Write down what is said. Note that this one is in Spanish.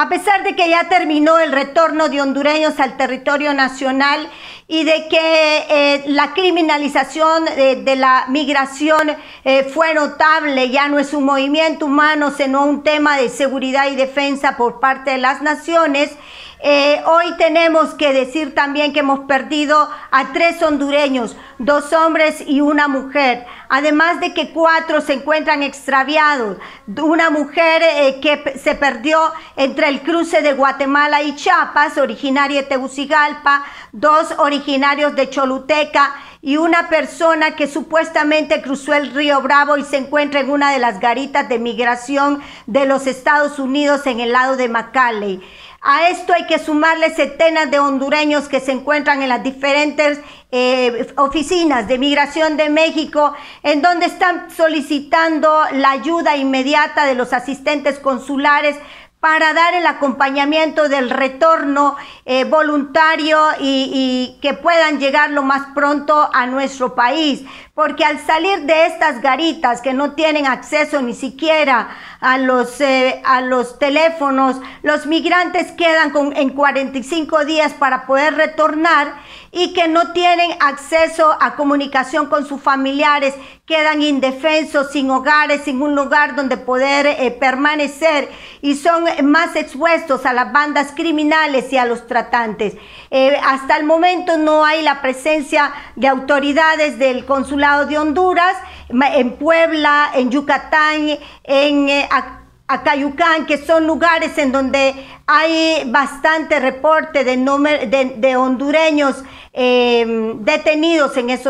A pesar de que ya terminó el retorno de hondureños al territorio nacional y de que eh, la criminalización de la migración eh, fue notable, ya no es un movimiento humano, sino un tema de seguridad y defensa por parte de las naciones, eh, hoy tenemos que decir también que hemos perdido a tres hondureños, dos hombres y una mujer, además de que cuatro se encuentran extraviados. Una mujer eh, que se perdió entre el cruce de Guatemala y Chiapas, originaria de Tegucigalpa, dos originarios de Choluteca y una persona que supuestamente cruzó el río Bravo y se encuentra en una de las garitas de migración de los Estados Unidos en el lado de McAllen. A esto hay que sumarle centenas de hondureños que se encuentran en las diferentes eh, oficinas de migración de México, en donde están solicitando la ayuda inmediata de los asistentes consulares para dar el acompañamiento del retorno eh, voluntario y, que puedan llegar lo más pronto a nuestro país. Porque al salir de estas garitas que no tienen acceso ni siquiera a los, eh, a los teléfonos, los migrantes quedan con, en 45 días para poder retornar y que no tienen acceso a comunicación con sus familiares, quedan indefensos, sin hogares, sin un lugar donde poder eh, permanecer y son más expuestos a las bandas criminales y a los tratantes. Eh, hasta el momento no hay la presencia de autoridades del Consulado de Honduras en Puebla, en Yucatán, en eh, Acayucán, que son lugares en donde hay bastante reporte de, de, de hondureños eh, detenidos en esos